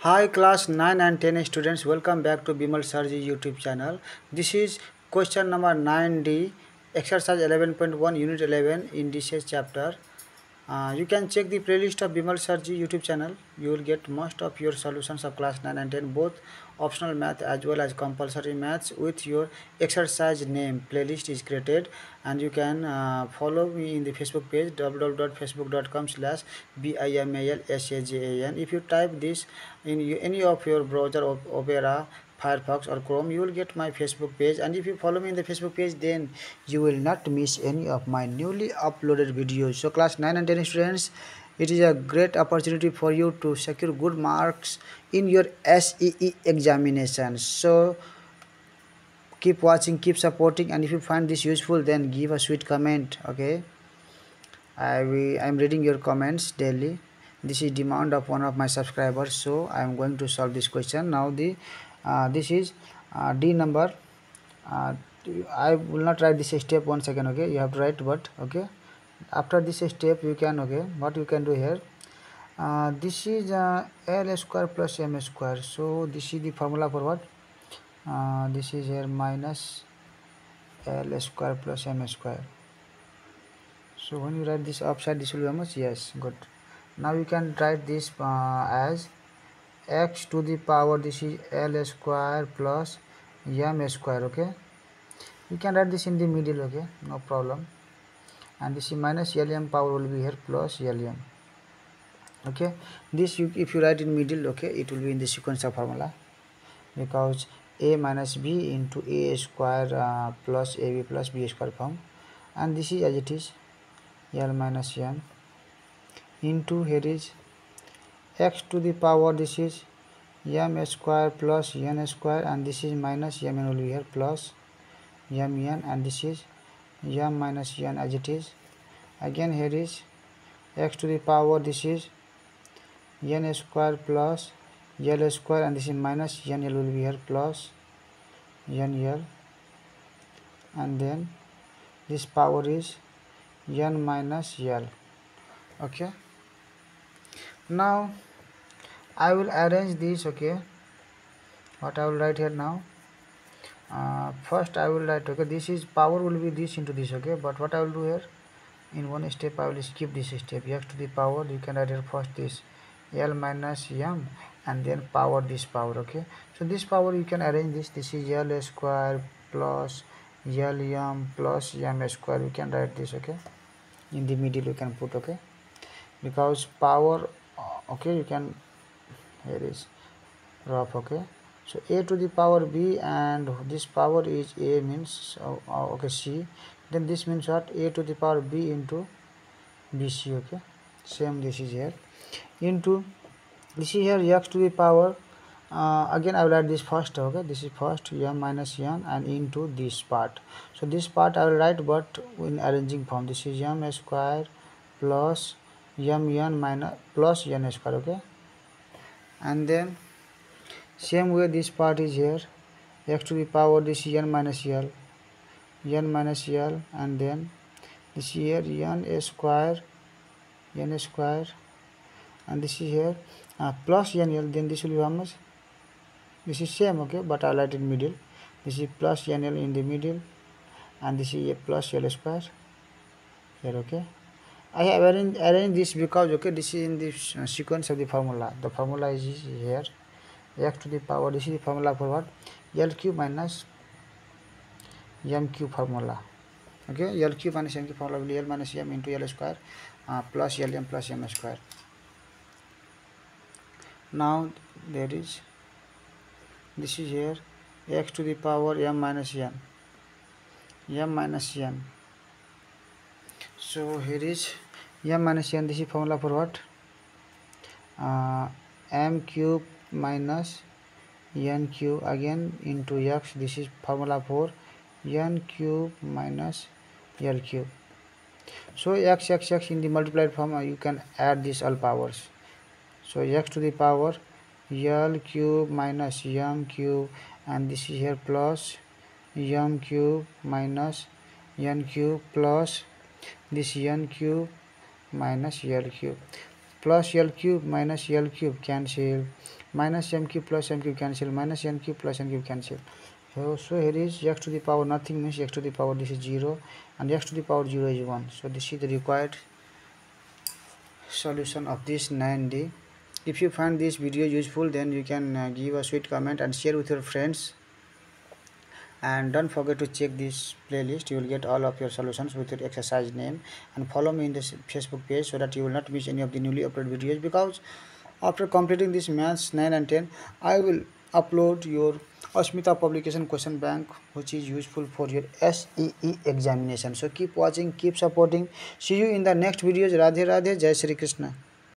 Hi class 9 and 10 students welcome back to Bimal Sarji YouTube channel. This is question number 9D exercise 11.1 unit 11 in this chapter uh, you can check the playlist of Bimal Sarji YouTube channel. You will get most of your solutions of class 9 and 10, both optional math as well as compulsory maths with your exercise name. Playlist is created and you can uh, follow me in the Facebook page www.facebook.com slash bimalsajan. If you type this in any of your browser Opera, firefox or chrome you will get my facebook page and if you follow me in the facebook page then you will not miss any of my newly uploaded videos so class 9 and 10 students it is a great opportunity for you to secure good marks in your SEE examination so keep watching keep supporting and if you find this useful then give a sweet comment okay I I'm reading your comments daily this is demand of one of my subscribers so I am going to solve this question now the uh, this is uh, d number uh, i will not write this step once again okay you have to write but okay after this step you can okay what you can do here uh, this is uh, l square plus m square so this is the formula for what uh, this is here minus l square plus m square so when you write this upside this will be almost yes good now you can write this as x to the power, this is l square plus m square. Okay, you can write this in the middle. Okay, no problem. And this is minus lm power will be here plus lm. Okay, this if you write in middle, okay, it will be in the sequence of formula, because a minus b into a square uh, plus ab plus b square form, and this is as it is l minus m into here is x to the power this is m square plus n square and this is minus m n over here plus m n and this is m minus n as it is again here is x to the power this is n square plus l square and this is minus n l will be here plus n l and then this power is n minus l okay now I will arrange this okay what I will write here now uh, first I will write okay this is power will be this into this okay but what I will do here in one step I will skip this step x to the power you can write here first this L minus M and then power this power okay so this power you can arrange this this is L square plus L M plus M square you can write this okay in the middle you can put okay because power okay you can here is rough okay so a to the power b and this power is a means uh, okay c then this means what a to the power b into bc okay same this is here into this is here x to the power uh, again I will add this first okay this is first m minus n and into this part so this part I will write but in arranging form this is m square plus m minus plus n square. Okay, and then same way this part is here, x to the power this n minus l, and then this here n square, and this is here ah, plus n l. Then this will be how much? This is same, okay, but I light in middle. This is plus n l in the middle, and this is a plus l square here, okay. I have arranged, arranged this because okay this is in the sequence of the formula the formula is here x to the power this is the formula for what l cube minus m cube formula okay l cube minus m cube formula will be l minus m into l square uh, plus l m plus m square now there is this is here x to the power m minus m m minus m so here is m minus n this is formula for what uh, m cube minus n cube again into x this is formula for n cube minus l cube so x x x in the multiplied form uh, you can add this all powers so x to the power l cube minus m cube and this is here plus m cube minus n cube plus this n cube minus L cube plus L cube minus L cube cancel, minus M cube plus M cube cancel, minus N cube plus N cube cancel. So here is x to the power nothing, means x to the power this is 0 and x to the power 0 is 1. So this is the required solution of this 9D. If you find this video useful, then you can uh, give a sweet comment and share with your friends and don't forget to check this playlist you will get all of your solutions with your exercise name and follow me in this facebook page so that you will not miss any of the newly uploaded videos because after completing this maths 9 and 10 i will upload your Asmita publication question bank which is useful for your SEE examination. So keep watching, keep supporting. See you in the next videos. Radhe Radhe, Jai Sri Krishna.